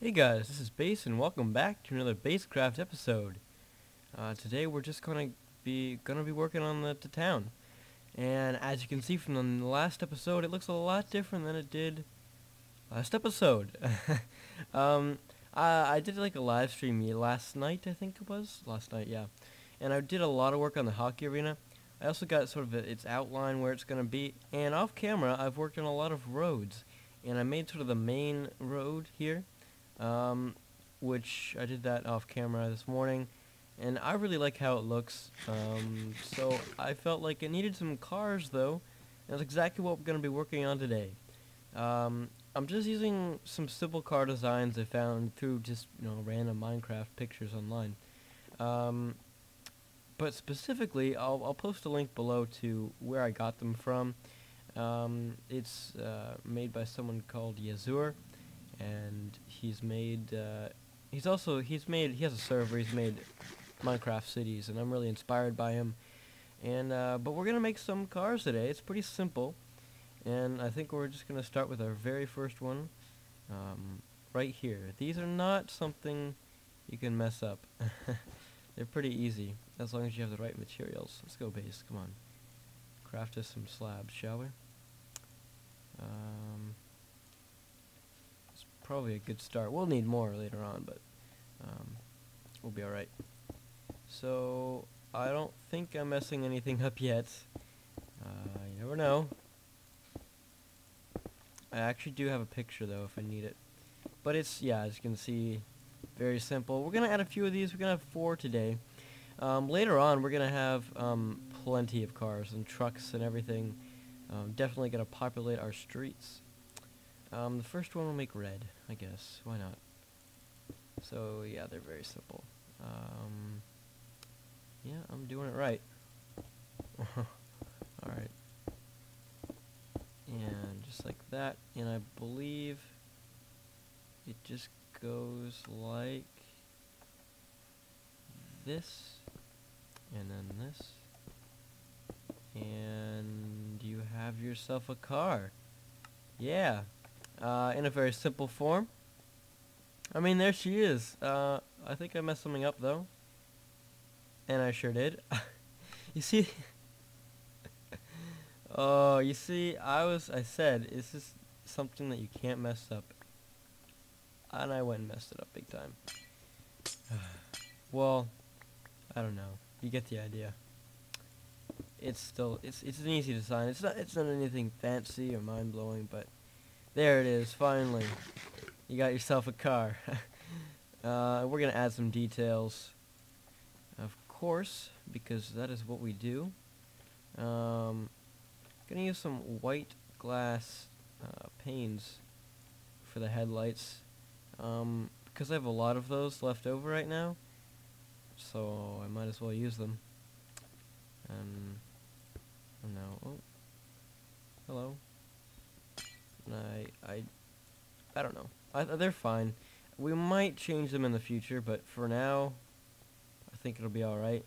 Hey guys, this is Base and welcome back to another Basecraft episode. Uh, today we're just gonna be gonna be working on the, the town, and as you can see from the last episode, it looks a lot different than it did last episode. um, I, I did like a live stream last night, I think it was last night, yeah, and I did a lot of work on the hockey arena. I also got sort of a, its outline where it's gonna be, and off camera I've worked on a lot of roads, and I made sort of the main road here um, which I did that off camera this morning, and I really like how it looks. Um, so I felt like it needed some cars though, and that's exactly what we're going to be working on today. Um, I'm just using some simple car designs I found through just you know random Minecraft pictures online. Um, but specifically, I'll, I'll post a link below to where I got them from. Um, it's uh, made by someone called Yazur and he's made uh, he's also he's made he has a server he's made minecraft cities and i'm really inspired by him. And uh, but we're gonna make some cars today. It's pretty simple. And i think we're just gonna start with our very first one um, right here. These are not something you can mess up. They're pretty easy as long as you have the right materials. Let's go base come on. Craft us some slabs shall we? Um, probably a good start. We'll need more later on, but um, we'll be alright. So, I don't think I'm messing anything up yet. Uh, you never know. I actually do have a picture, though, if I need it. But it's, yeah, as you can see, very simple. We're going to add a few of these. We're going to have four today. Um, later on, we're going to have um, plenty of cars and trucks and everything. Um, definitely going to populate our streets. Um, the first one will make red, I guess. Why not? So, yeah, they're very simple. Um, yeah, I'm doing it right. Alright. And just like that. And I believe it just goes like this. And then this. And you have yourself a car. Yeah uh, in a very simple form. I mean, there she is. Uh, I think I messed something up, though. And I sure did. you see... oh, you see, I was... I said, this is something that you can't mess up. And I went and messed it up big time. well, I don't know. You get the idea. It's still... It's, it's an easy design. It's not, it's not anything fancy or mind-blowing, but... There it is, finally. You got yourself a car. uh, we're going to add some details, of course, because that is what we do. Um, going to use some white glass uh, panes for the headlights. Um, because I have a lot of those left over right now, so I might as well use them. And, oh no, oh, hello. I, I, I don't know. I, they're fine. We might change them in the future, but for now, I think it'll be alright.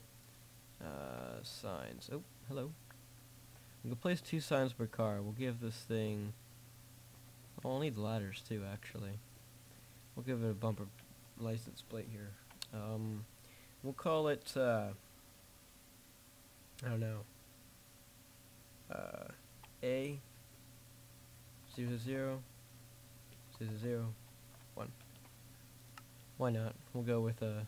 Uh, signs. Oh, hello. We can place two signs per car. We'll give this thing... I'll need ladders too, actually. We'll give it a bumper license plate here. Um, we'll call it, uh, I don't know, uh, A zero zero zero zero one. Why not? We'll go with a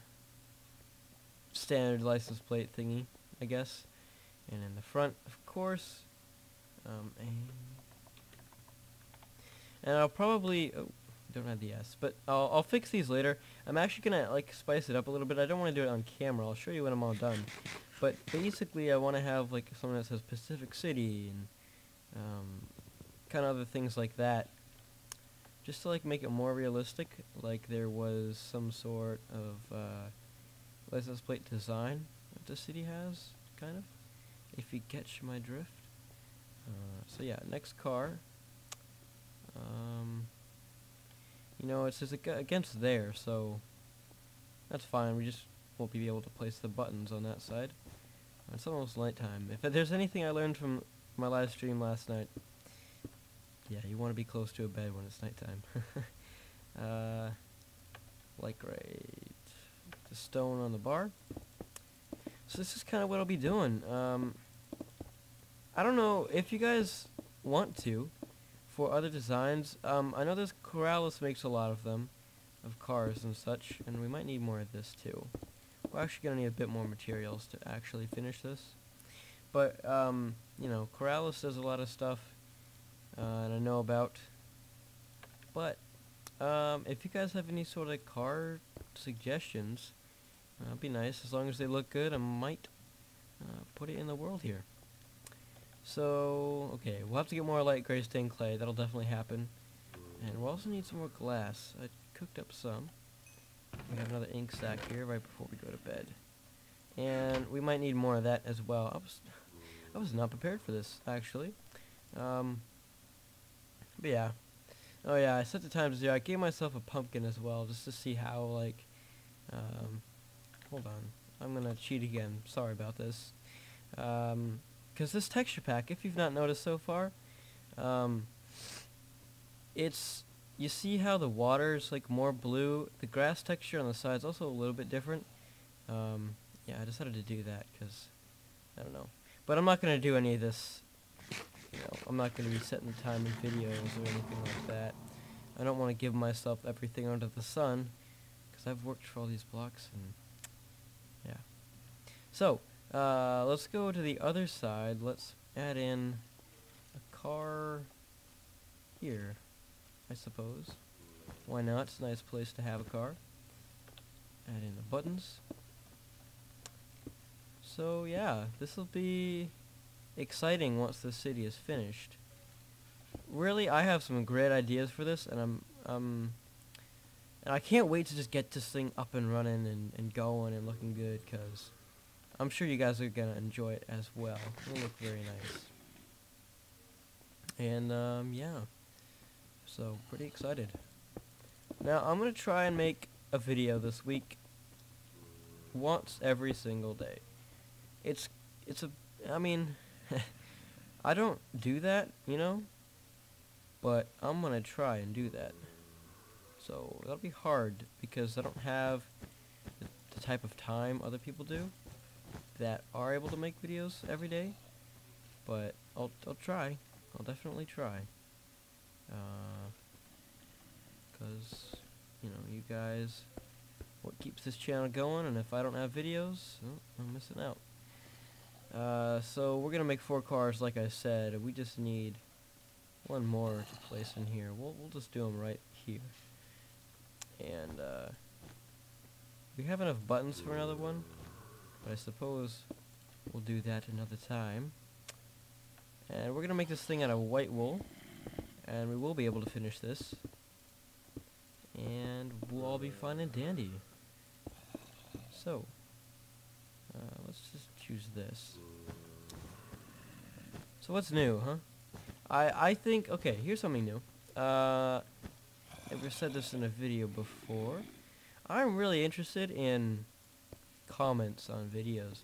standard license plate thingy, I guess. And in the front, of course, um, and, and I'll probably oh, don't have the S, but I'll I'll fix these later. I'm actually gonna like spice it up a little bit. I don't want to do it on camera. I'll show you when I'm all done. But basically, I want to have like something that says Pacific City and um, kind of other things like that. Just to like make it more realistic, like there was some sort of uh, license plate design that the city has, kind of, if you catch my drift. Uh, so yeah, next car. Um, you know, it says against there, so that's fine. We just won't be able to place the buttons on that side. It's almost nighttime. If there's anything I learned from my live stream last night, yeah, you want to be close to a bed when it's nighttime. uh, like right the stone on the bar. So this is kind of what I'll be doing. Um, I don't know if you guys want to for other designs. Um, I know this Keralis makes a lot of them, of cars and such, and we might need more of this too. We're actually gonna need a bit more materials to actually finish this. But um, you know, Keralis does a lot of stuff, uh, I know about. But um, if you guys have any sort of car suggestions, uh, that'd be nice. As long as they look good, I might uh, put it in the world here. So, okay, we'll have to get more light gray stained clay. That'll definitely happen. And we'll also need some more glass. I cooked up some. We have another ink sac here right before we go to bed. And we might need more of that as well. I was, I was not prepared for this, actually. Um, but yeah. Oh yeah, I set the time to zero. I gave myself a pumpkin as well, just to see how, like, um, hold on. I'm gonna cheat again. Sorry about this. Um, because this texture pack, if you've not noticed so far, um, it's you see how the water is like more blue. The grass texture on the sides also a little bit different. Um, yeah, I decided to do that because I don't know, but I'm not gonna do any of this. You know, I'm not gonna be setting the time in videos or anything like that. I don't want to give myself everything under the sun because I've worked for all these blocks and yeah. So uh, let's go to the other side. Let's add in a car here, I suppose. Why not? It's a nice place to have a car. Add in the buttons. So yeah, this will be exciting once the city is finished. Really, I have some great ideas for this, and I'm um, and I can't wait to just get this thing up and running and, and going and looking good, because I'm sure you guys are going to enjoy it as well. It'll look very nice. And, um, yeah. So, pretty excited. Now, I'm going to try and make a video this week once every single day. It's, it's a, I mean, I don't do that, you know? But I'm going to try and do that. So, that'll be hard because I don't have the, the type of time other people do that are able to make videos every day, but I'll I'll try. I'll definitely try. Because, uh, you know, you guys, what keeps this channel going, and if I don't have videos, oh, I'm missing out. Uh, so we're gonna make four cars, like I said. We just need one more to place in here. We'll we'll just do them right here. And uh, we have enough buttons for another one. But I suppose we'll do that another time. And we're to make this thing out of white wool. And we will be able to finish this. And we'll all be fine and dandy. So, choose this. So what's new, huh? I I think, okay, here's something new. Uh, I've said this in a video before. I'm really interested in comments on videos.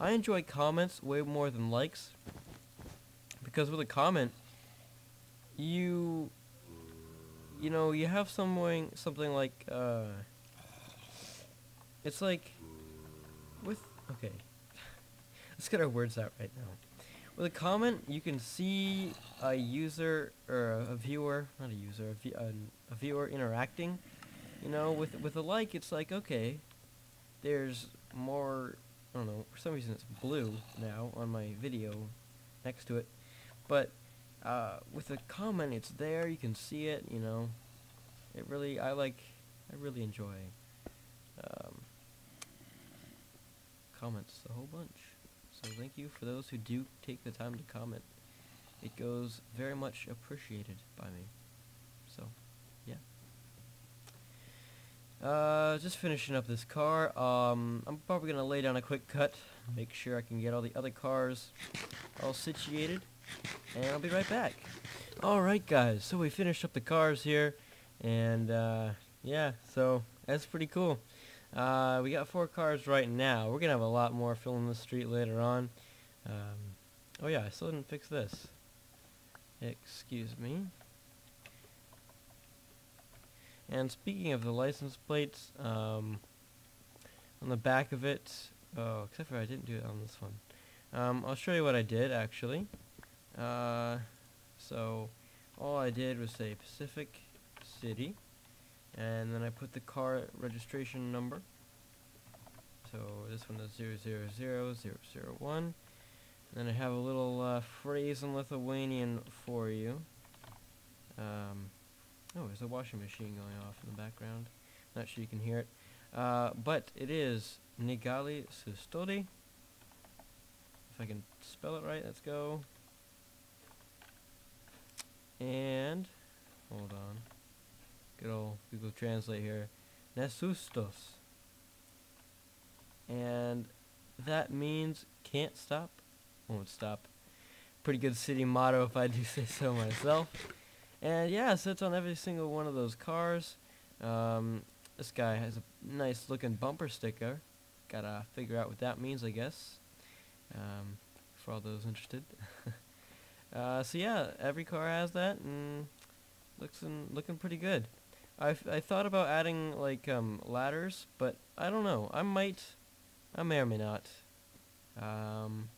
I enjoy comments way more than likes because with a comment you you know you have something something like uh it's like with okay let's get our words out right now with a comment you can see a user or a, viewer not a user a, a, a viewer interacting you know with with a like it's like okay there's more, I don't know, for some reason it's blue now on my video next to it. But uh, with a comment, it's there, you can see it, you know. It really, I like, I really enjoy um, comments a whole bunch. So thank you for those who do take the time to comment. It goes very much appreciated by me. So. Yeah. Uh, just finishing up this car. Um, I'm probably gonna lay down a quick cut, make sure I can get all the other cars all situated, and I'll be right back. Alright guys, so we finished up the cars here, and uh, yeah, so that's pretty cool. Uh, we got four cars right now. We're gonna have a lot more filling the street later on. Um, oh yeah, I still didn't fix this. Excuse me. And speaking of the license plates, um, on the back of it, oh, except for I didn't do it on this one. Um, I'll show you what I did actually. Uh, so all I did was say Pacific City, and then I put the car registration number. So this one is 000 And then I have a little uh, phrase in Lithuanian for you. Um, oh, there's a washing machine going off in the background. Not sure you can hear it. Uh, but it is Nigali Sustodi. If I can spell it right, let's go. And, hold on. Old Google Translate here. Nesustos. And that means can't stop, won't stop. Pretty good city motto if I do say so myself. And yeah, so it's on every single one of those cars. Um, this guy has a nice looking bumper sticker. Gotta figure out what that means, I guess. Um, for all those interested. uh, so yeah, every car has that, and looks in, looking pretty good. I I thought about adding like um, ladders, but I don't know. I might, I may or may not. Um,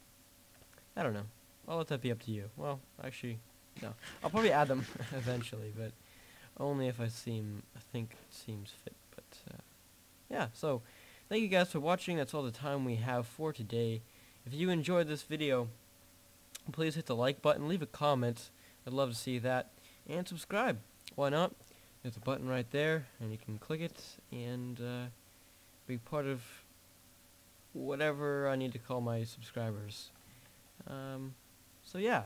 I don't know. I'll let that be up to you. Well, actually, no. I'll probably add them eventually, but only if I seem I think it seems fit. But uh, yeah, so thank you guys for watching. That's all the time we have for today. If you enjoyed this video, please hit the like button, leave a comment. I'd love to see that, and subscribe. Why not? There's a button right there, and you can click it and uh, be part of whatever I need to call my subscribers. Um, so yeah.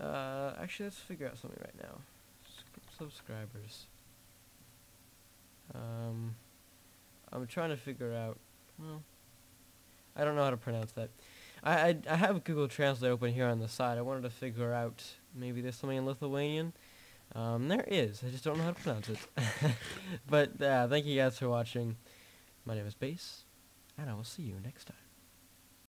Uh, actually, let's figure out something right now. subscribers. Um, I'm trying to figure out. Well, I don't know how to pronounce that. I, I, I have Google Translate open here on the side. I wanted to figure out maybe there's something in Lithuanian. Um, there is. I just don't know how to pronounce it. but uh, thank you guys for watching. My name is Base, and I will see you next time.